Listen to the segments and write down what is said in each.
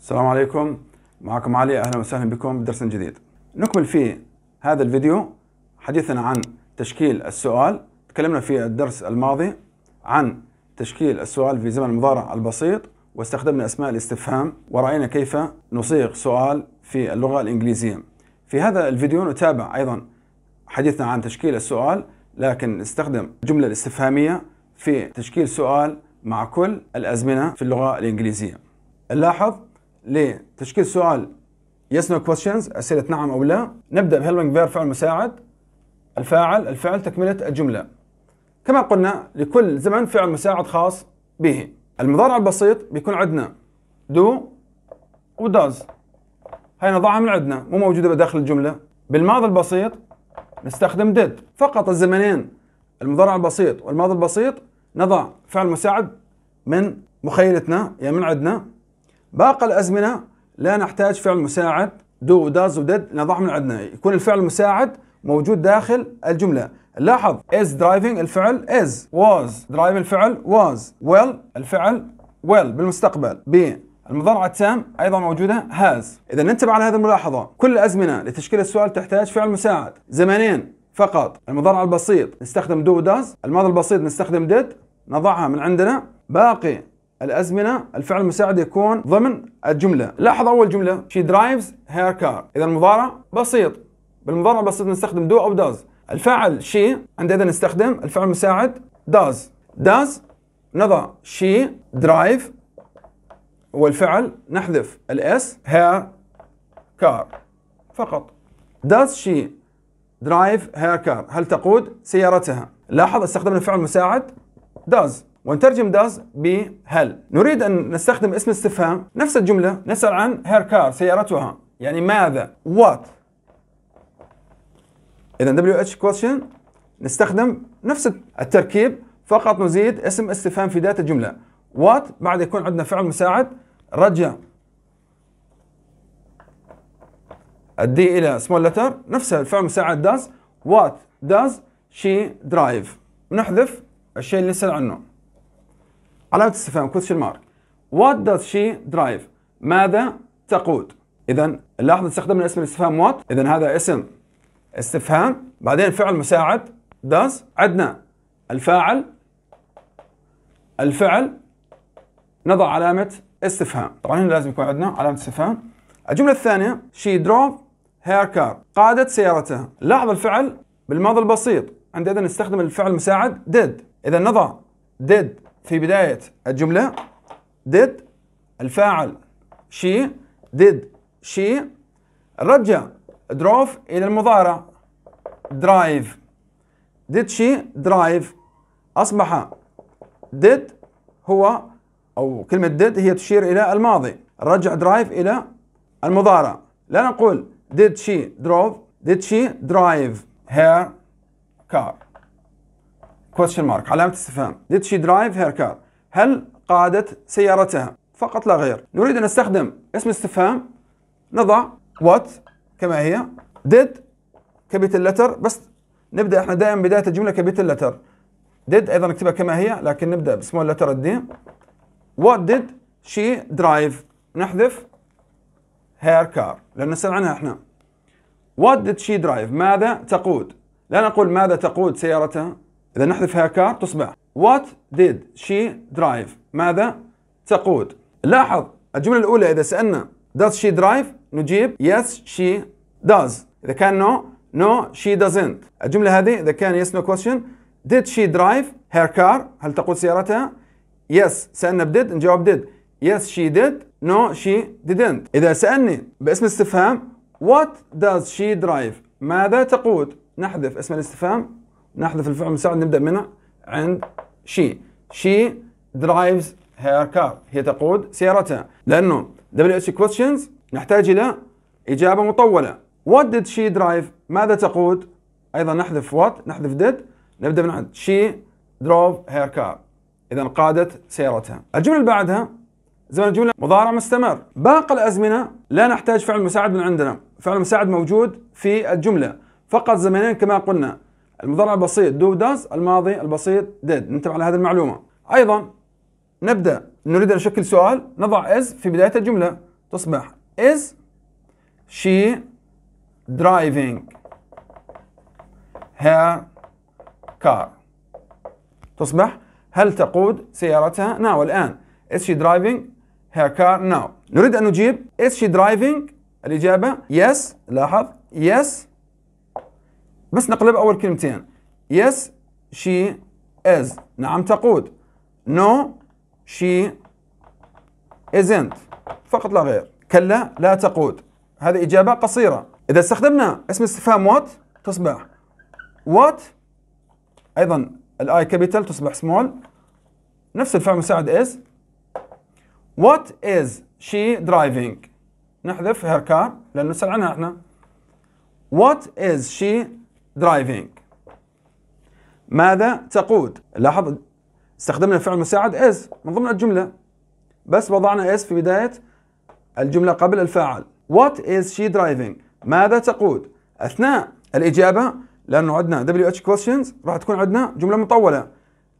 السلام عليكم معكم علي أهلا وسهلا بكم بدرس جديد. نكمل في هذا الفيديو حديثنا عن تشكيل السؤال، تكلمنا في الدرس الماضي عن تشكيل السؤال في زمن المضارع البسيط واستخدمنا أسماء الاستفهام ورأينا كيف نصيغ سؤال في اللغة الإنجليزية. في هذا الفيديو نتابع أيضا حديثنا عن تشكيل السؤال لكن نستخدم الجملة الاستفهامية في تشكيل سؤال مع كل الأزمنة في اللغة الإنجليزية. نلاحظ لتشكيل سؤال yes no questions أسئلة نعم أو لا. نبدأ بهيلبنج فير فعل مساعد. الفاعل الفعل تكملة الجملة. كما قلنا لكل زمن فعل مساعد خاص به. المضارع البسيط بيكون عندنا do و does. هاي نضعها من عندنا مو موجودة بداخل الجملة. بالماضي البسيط نستخدم did. فقط الزمنين المضارع البسيط والماضي البسيط نضع فعل مساعد من مخيلتنا يعني من عندنا. باقي الأزمنة لا نحتاج فعل مساعد do وداز ودد نضعه من عندنا. يكون الفعل المساعد موجود داخل الجملة. لاحظ is driving الفعل is was drive الفعل was. well الفعل well بالمستقبل. be المضارع التام أيضا موجودة has. اذا ننتبه على هذه الملاحظة. كل الازمنه لتشكيل السؤال تحتاج فعل مساعد. زمنين فقط. المضارع البسيط نستخدم do does الماضي البسيط نستخدم did نضعها من عندنا. باقي الأزمنة الفعل المساعد يكون ضمن الجملة. لاحظ أول جملة. She drives her car. إذا المضارع بسيط. بالمضارع البسيط نستخدم do أو does. الفاعل she عندنا نستخدم الفعل المساعد does. Does نضع she drive والفعل نحذف الاس her car. فقط. Does she drive her car هل تقود سيارتها؟ لاحظ استخدمنا الفعل المساعد does. ونترجم does بهل نريد أن نستخدم اسم استفهام نفس الجملة نسأل عن her car سيارتها. يعني ماذا؟ what إذا WH question. نستخدم نفس التركيب فقط نزيد اسم استفهام في بداية الجملة. what بعد يكون عندنا فعل مساعد. رجع. الدي إلى small letter. نفس الفعل المساعد does what does she drive نحذف الشيء اللي نسأل عنه. علامة استفهام question mark. What does she drive ماذا تقود؟ إذا لاحظ استخدمنا اسم الاستفهام what إذا هذا اسم استفهام. بعدين فعل مساعد does عندنا الفاعل الفعل نضع علامة استفهام. طبعا هنا لازم يكون عندنا علامة استفهام. الجملة الثانية she drove her car. قادت سيارتها. لاحظ الفعل بالماضي البسيط. عندنا نستخدم الفعل المساعد did. إذا نضع did. في بداية الجملة did الفاعل she did she رجع drove إلى المضارع drive. Did she drive أصبح did هو أو كلمة did هي تشير إلى الماضي. رجع drive إلى المضارع. لا نقول did she drove did she drive her car. Question mark. علامة استفهام. Did she drive her car? هل قادت سيارتها؟ فقط لا غير. نريد أن نستخدم اسم استفهام. نضع what كما هي. Did capital letter بس نبدأ. إحنا دائما بداية الجملة capital letter did أيضا نكتبها كما هي لكن نبدأ ب small letter ال D what did she drive? نحذف her car. لأن نسأل عنها إحنا. What did she drive ماذا تقود؟ لا نقول ماذا تقود سيارتها. إذا نحذف car تصبح what did she drive ماذا تقود؟ لاحظ الجملة الأولى إذا سألنا does she drive نجيب yes she does. إذا كان no no she doesn't. الجملة هذه إذا كان yes no question did she drive her car هل تقود سيارتها؟ yes. سألنا بدid نجاوب did yes she did no she didn't. إذا سألني باسم استفهام what does she drive ماذا تقود؟ نحذف اسم الاستفهام. نحذف الفعل المساعد نبدأ منه عند she. She drives her car. هي تقود سيارتها. لأنه WH questions نحتاج إلى إجابة مطولة. What did she drive? ماذا تقود؟ أيضا نحذف what نحذف did. نبدأ من عند. She drove her car. اذا قادت سيارتها. الجملة اللي بعدها زمن الجملة مضارع مستمر. باقي الأزمنة لا نحتاج فعل مساعد من عندنا. فعل مساعد موجود في الجملة. فقط زمنين كما قلنا. المضارع البسيط do does الماضي البسيط did. ننتبه على هذه المعلومة. أيضا نبدأ نريد أن نشكل سؤال نضع is في بداية الجملة. تصبح is she driving her car. تصبح هل تقود سيارتها now الآن is she driving her car now نريد أن نجيب is she driving الإجابة yes. لاحظ yes بس نقلب أول كلمتين. Yes she is. نعم تقود. No she isn't. فقط لا غير. كلا لا تقود. هذه إجابة قصيرة. إذا استخدمنا اسم استفهام what تصبح what أيضا ال I capital تصبح small نفس الفعل المساعد is. What is she driving نحذف her car لأنه نسأل عنها إحنا. What is she driving. ماذا تقود؟ لاحظ استخدمنا الفعل المساعد is من ضمن الجملة. بس وضعنا is في بداية الجملة قبل الفاعل. What is she driving? ماذا تقود؟ أثناء الإجابة لأنه عندنا WH questions راح تكون عندنا جملة مطولة.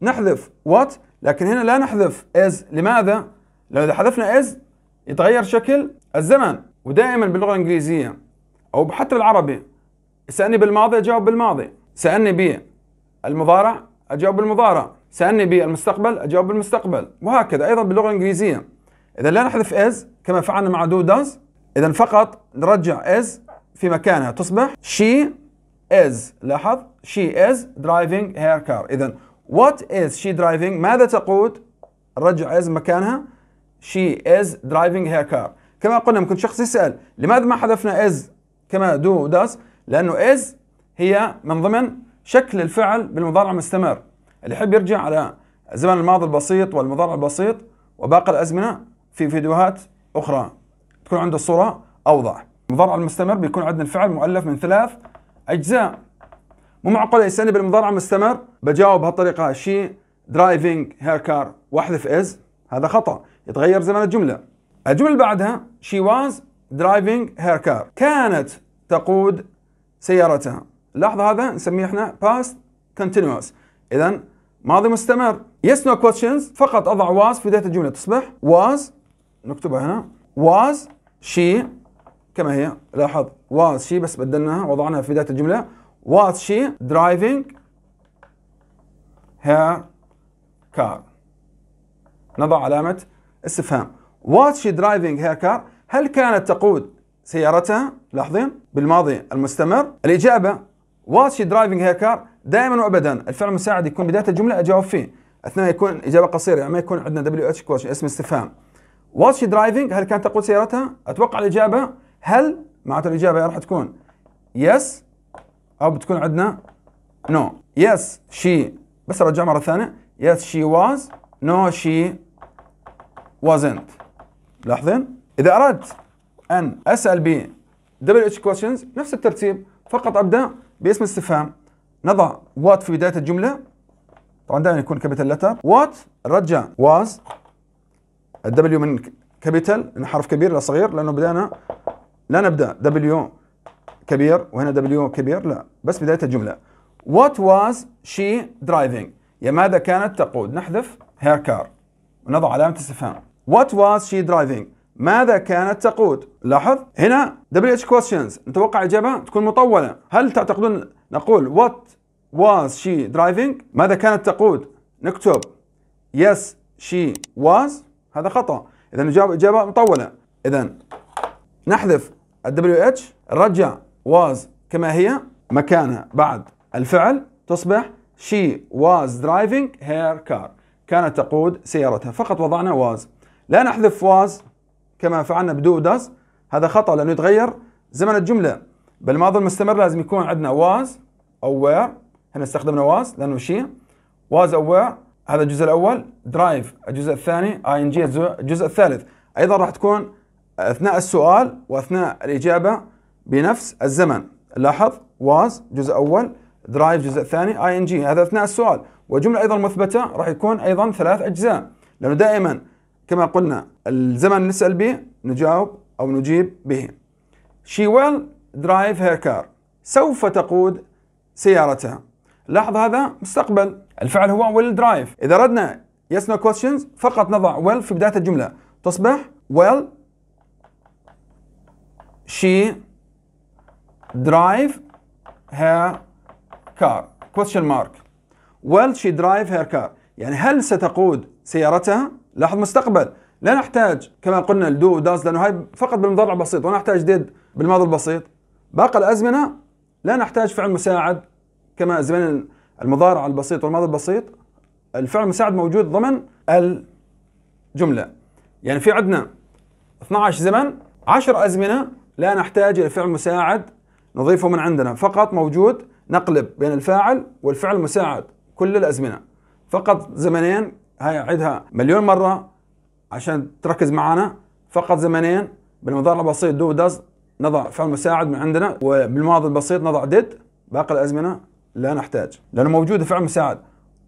نحذف what لكن هنا لا نحذف is لماذا؟ لأن إذا حذفنا is يتغير شكل الزمن. ودائما باللغة الإنجليزية أو حتى بالعربي. سألني بالماضي أجاوب بالماضي. سألني بالمضارع أجاوب بالمضارع. سألني بالمستقبل أجاوب بالمستقبل. وهكذا أيضا باللغة الإنجليزية. إذا لا نحذف is كما فعلنا مع do does إذا فقط نرجع is في مكانها. تصبح she is لاحظ؟ she is driving her car. إذا what is she driving ماذا تقود؟ نرجع is مكانها. she is driving her car. كما قلنا ممكن شخص يسأل لماذا ما حذفنا is كما do does لأنه is هي من ضمن شكل الفعل بالمضارع المستمر. اللي يحب يرجع على الزمن الماضي البسيط والمضارع البسيط وباقي الأزمنة في فيديوهات أخرى تكون عنده الصورة أوضح. المضارع المستمر بيكون عندنا الفعل مؤلف من ثلاث أجزاء. مو معقول يسألني بالمضارع المستمر؟ بجاوب بهالطريقة. she driving her car واحذف is. هذا خطأ. يتغير زمن الجملة. الجملة اللي بعدها she was driving her car. كانت تقود سيارتها. لاحظ هذا نسميه إحنا past continuous. اذا ماضي مستمر. Yes no questions. فقط أضع was في بداية الجملة. تصبح was نكتبها هنا was she كما هي. لاحظ was she بس بدلناها وضعناها في بداية الجملة. Was she driving her car نضع علامة استفهام. Was she driving her car هل كانت تقود سيارتها لاحظين؟ بالماضي المستمر. الإجابة was she driving her car دائما وابدا. الفعل المساعد يكون بداية الجملة أجاوب فيه. أثناء يكون إجابة قصيرة يعني ما يكون عندنا دبليو اتش كويشن اسم استفهام. was she driving هل كانت تقود سيارتها؟ أتوقع الإجابة هل معناته الإجابة راح تكون yes أو بتكون عندنا no yes she بس ارجع مرة ثانية. yes she was no she wasn't. لاحظين؟ إذا أردت أن أسأل ب WH questions نفس الترتيب فقط أبدأ باسم استفهام. نضع what في بداية الجملة. طبعا دائما يكون capital letter what نرجع was ال W من capital من حرف كبير إلى صغير لأنه بدأنا لا نبدأ. W كبير وهنا W كبير لا. بس بداية الجملة. what was she driving يا ماذا كانت تقود؟ نحذف her car ونضع علامة استفهام. what was she driving ماذا كانت تقود؟ لاحظ هنا WH questions. نتوقع إجابة تكون مطولة. هل تعتقدون نقول what was she driving ماذا كانت تقود؟ نكتب yes she was. هذا خطأ. إذا نجاوب إجابة مطولة. إذا نحذف ال WH نرجع was كما هي. مكانها بعد الفعل. تصبح she was driving her car. كانت تقود سيارتها. فقط وضعنا was. لا نحذف was. كما فعلنا بدو داز هذا خطأ لأنه يتغير زمن الجملة. بالماضي المستمر لازم يكون عندنا was أو were هنا استخدمنا was لأنه شيء was أو were هذا الجزء الأول. drive الجزء الثاني. ing الجزء الثالث. أيضا راح تكون أثناء السؤال وأثناء الإجابة بنفس الزمن. لاحظ was جزء أول. drive جزء ثاني. ing هذا أثناء السؤال. وجملة أيضا مثبتة راح يكون أيضا ثلاث أجزاء. لأنه دائما كما قلنا الزمن نسأل به نجاوب أو نجيب به. She will drive her car. سوف تقود سيارتها. لاحظ هذا مستقبل. الفعل هو will drive. إذا أردنا yes no questions فقط نضع will في بداية الجملة. تصبح will she drive her car. Question mark. Will she drive her car. يعني هل ستقود سيارتها؟ لاحظ مستقبل. لا نحتاج كما قلنا الدو وداز لأنه هاي فقط بالمضارع البسيط ولا نحتاج ديد بالماضي البسيط. باقي الأزمنة لا نحتاج فعل مساعد كما زمن المضارع البسيط والماضي البسيط. الفعل المساعد موجود ضمن الجملة. يعني في عندنا 12 زمن 10 أزمنة لا نحتاج إلى فعل مساعد نضيفه من عندنا. فقط موجود نقلب بين الفاعل والفعل المساعد كل الأزمنة. فقط زمنين هاي اعيدها مليون مرة عشان تركز معنا فقط زمنين بالمضارع البسيط do does نضع فعل مساعد من عندنا وبالماضي البسيط نضع did باقي الأزمنة لا نحتاج لأنه موجود فعل مساعد.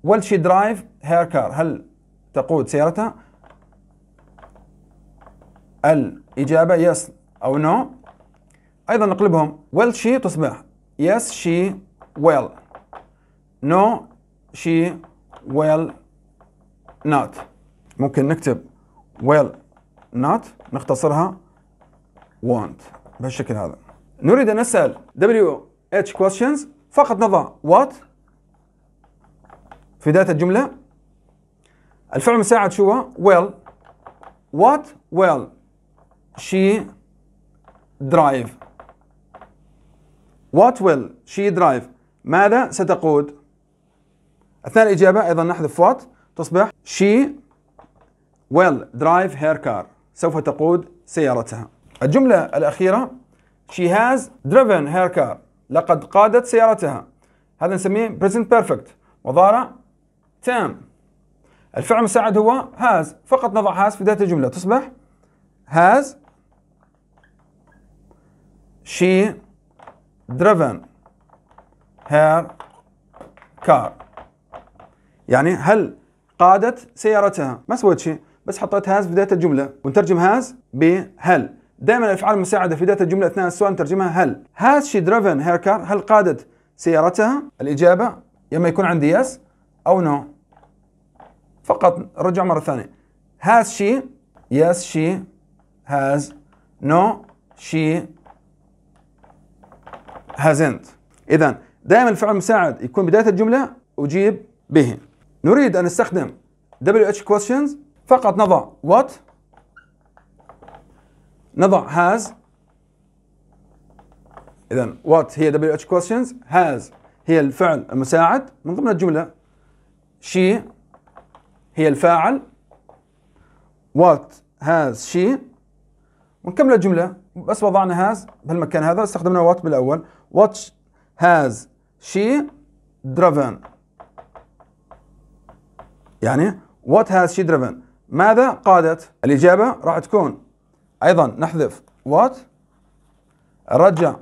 will she drive her car هل تقود سيارتها؟ الإجابة يس أو نو. no. أيضا نقلبهم. will she تصبح yes she will no she will not. ممكن نكتب will not نختصرها won't بهالشكل هذا. نريد أن نسأل WH questions. فقط نضع what في بداية الجملة. الفعل المساعد شو؟ هو will what will she drive? What will she drive? ماذا ستقود؟ أثناء الإجابة أيضا نحذف what. تصبح she will drive her car سوف تقود سيارتها. الجملة الأخيرة she has driven her car. لقد قادت سيارتها. هذا نسميه present perfect. مضارع تام الفعل المساعد هو has. فقط نضع has في بداية الجملة. تصبح has she driven her car. يعني هل قادت سيارتها. ما سويت شيء بس حطيت has في بدايه الجملة. ونترجم has بهل. دائما الأفعال المساعدة في بدايه الجملة أثناء السؤال نترجمها هل. has she driven her car هل قادت سيارتها؟ الإجابة يا اما يكون عندي yes أو no فقط رجع مرة ثانية. has she yes she has no she hasn't اذا دائما الفعل المساعد يكون بداية الجملة أجيب به. نريد أن نستخدم WH questions فقط. نضع what? نضع has. اذا what هي WH questions has هي الفعل المساعد. من ضمن الجملة she هي الفاعل. what has she ونكمل الجملة. بس وضعنا has بهالمكان هذا. استخدمنا what بالأول. what has she driven يعني what has she driven? ماذا قادت الإجابة راح تكون. أيضا نحذف what. نرجع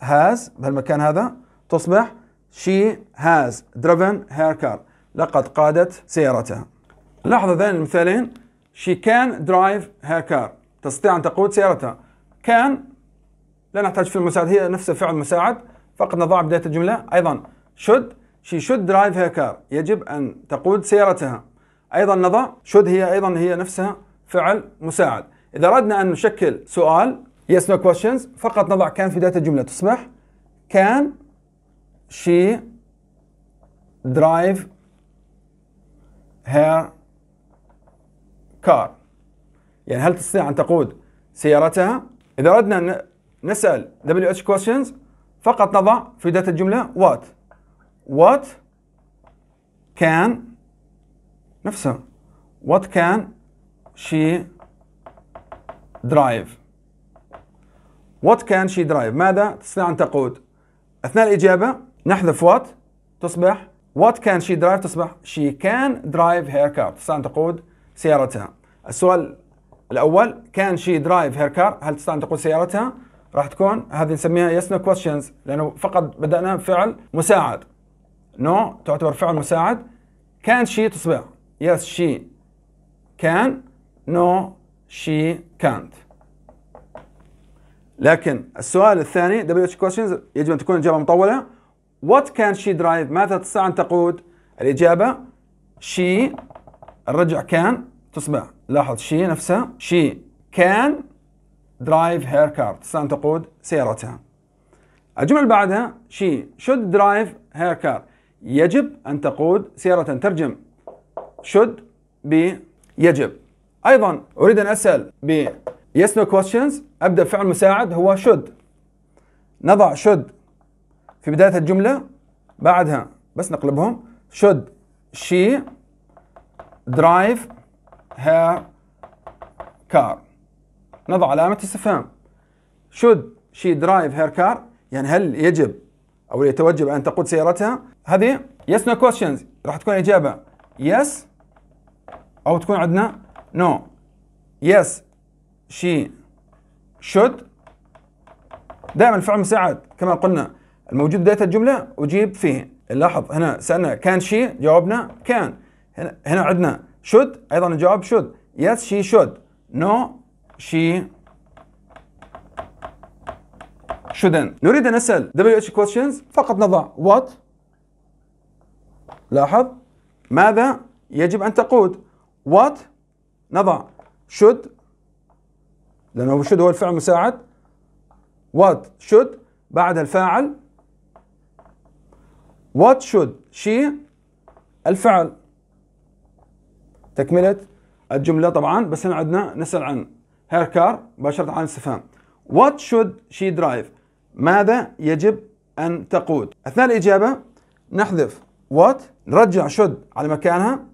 has بهالمكان هذا تصبح she has driven her car. لقد قادت سيارتها. لاحظ هذين المثالين. She can drive her car. تستطيع أن تقود سيارتها. Can لا نحتاج فعل مساعد هي نفس الفعل المساعد فقط نضع بداية الجملة. أيضا should she should drive her car. يجب أن تقود سيارتها. أيضا نضع should هي أيضا هي نفسها فعل مساعد. إذا أردنا أن نشكل سؤال yes no questions فقط نضع كان في بداية الجملة تصبح can she drive her car. يعني هل تستطيع أن تقود سيارتها؟ إذا أردنا نسأل WH questions فقط نضع في بداية الجملة what. What can نفسها. What can she drive. What can she drive. ماذا تستطيع أن تقود. أثناء الإجابة نحذف what تصبح. What can she drive تصبح. She can drive her car. تستطيع أن تقود سيارتها. السؤال الأول can she drive her car. هل تستطيع أن تقود سيارتها. راح تكون هذه نسميها yes no questions لأنه فقط بدأنا بفعل مساعد. No تعتبر فعل مساعد. can she تصبح. yes she can no she can't لكن السؤال الثاني WH questions يجب أن تكون إجابة مطولة. What can she drive ماذا تستطيع أن تقود؟ الإجابة she الرجع can تصبح. لاحظ she نفسها she can drive her car تستطيع أن تقود سيارتها. الجملة اللي بعدها she should drive her car. يجب أن تقود سيارة ترجم. should ب يجب. أيضا أريد أن أسأل ب yes no questions. أبدأ فعل مساعد هو should نضع should في بداية الجملة بعدها بس نقلبهم. should she drive her car. نضع علامة استفهام. should she drive her car. يعني هل يجب أو يتوجب أن تقود سيارتها؟ هذه yes no questions. راح تكون إجابة yes أو تكون عندنا no. Yes she should. دائما الفعل مساعد كما قلنا. الموجود بداية الجملة أجيب فيه. لاحظ هنا سألنا كان شي جاوبنا كان هنا, عندنا should أيضا الجواب should. Yes she should. No she shouldn't. نريد أن نسأل WH questions فقط نضع what لاحظ؟ ماذا يجب أن تقود؟ what نضع. should لأنه should هو الفعل المساعد. what should بعد الفاعل. what should she الفعل. تكملة الجملة طبعا بس هنا عندنا نسأل عن هير كار مباشرة عن الاستفهام. what should she drive ماذا يجب أن تقود؟ أثناء الإجابة نحذف what? نرجع should على مكانها.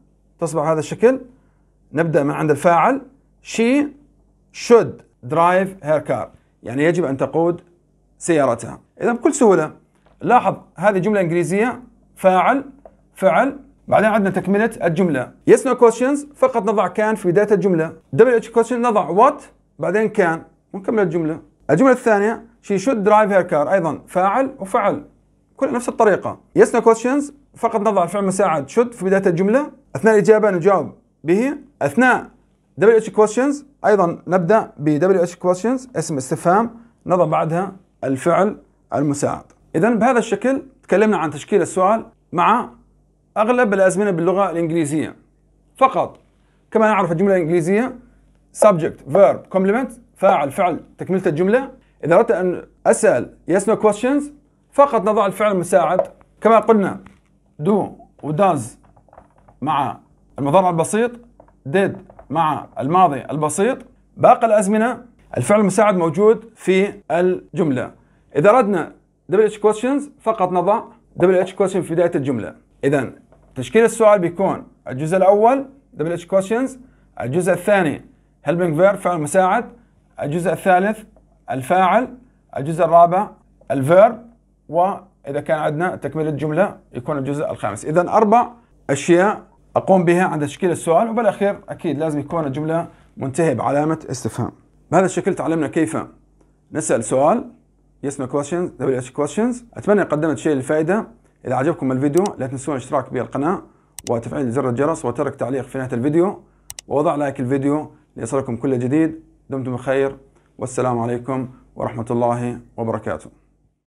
تصبح هذا الشكل. نبدأ من عند الفاعل. She should drive her car. يعني يجب أن تقود سيارتها. إذا بكل سهولة لاحظ هذه جملة إنجليزية. فاعل فعل. بعدين عندنا تكملة الجملة. Yes no questions. فقط نضع كان في بداية الجملة. WH question نضع what. بعدين كان. ونكمل الجملة. الجملة الثانية she should drive her car. أيضا فاعل وفعل. كل نفس الطريقة. Yes no questions. فقط نضع الفعل المساعد should في بداية الجملة. أثناء الإجابة نجاوب به. أثناء WH questions أيضا نبدأ ب WH questions اسم استفهام. نضع بعدها الفعل المساعد. إذا بهذا الشكل تكلمنا عن تشكيل السؤال مع أغلب الأزمنة باللغة الإنجليزية. فقط كما نعرف الجملة الإنجليزية subject verb complement فاعل فعل تكملة الجملة. إذا أردت أن أسأل yes no questions فقط نضع الفعل المساعد كما قلنا do و does مع المضارع البسيط did مع الماضي البسيط. باقي الأزمنة الفعل المساعد موجود في الجملة. إذا أردنا WH questions فقط نضع WH question في بداية الجملة. إذا تشكيل السؤال بيكون الجزء الأول WH questions الجزء الثاني helping verb فعل مساعد الجزء الثالث الفاعل الجزء الرابع الفيرب وإذا كان عندنا تكملة الجملة يكون الجزء الخامس. إذا أربع أشياء أقوم بها عند تشكيل السؤال وبالأخير أكيد لازم يكون الجملة منتهية بعلامة استفهام. بهذا الشكل تعلمنا كيف نسأل سؤال yes no questions WH questions. أتمنى قدمت شيء للفائدة. إذا عجبكم الفيديو لا تنسون الاشتراك بالقناة وتفعيل زر الجرس وترك تعليق في نهاية الفيديو ووضع لايك الفيديو ليصلكم كل جديد. دمتم بخير. والسلام عليكم ورحمة الله وبركاته.